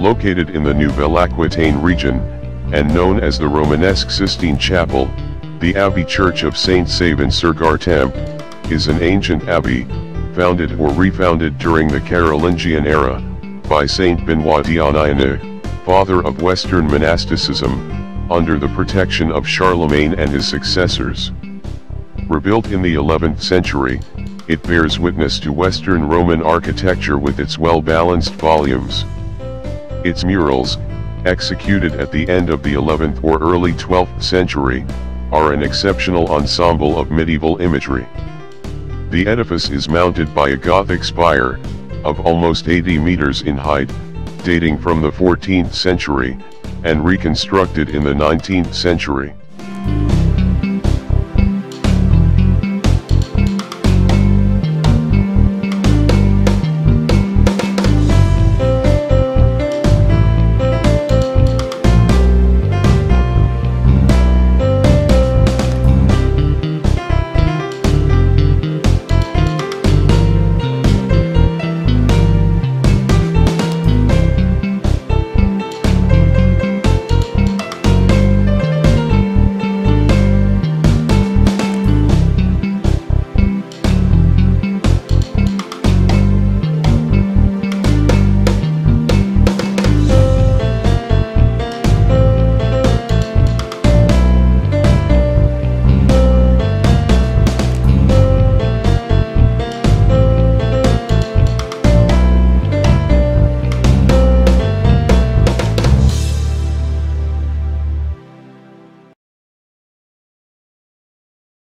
Located in the Nouvelle Aquitaine region, and known as the Romanesque Sistine Chapel, the Abbey Church of Saint Savin sur Gartempe, is an ancient abbey, founded or refounded during the Carolingian era, by Saint Benoit d'Aniane, father of Western monasticism, under the protection of Charlemagne and his successors. Rebuilt in the 11th century, it bears witness to Western Roman architecture with its well-balanced volumes. Its murals, executed at the end of the 11th or early 12th century, are an exceptional ensemble of medieval imagery. The edifice is mounted by a Gothic spire, of almost 80 meters in height, dating from the 14th century, and reconstructed in the 19th century.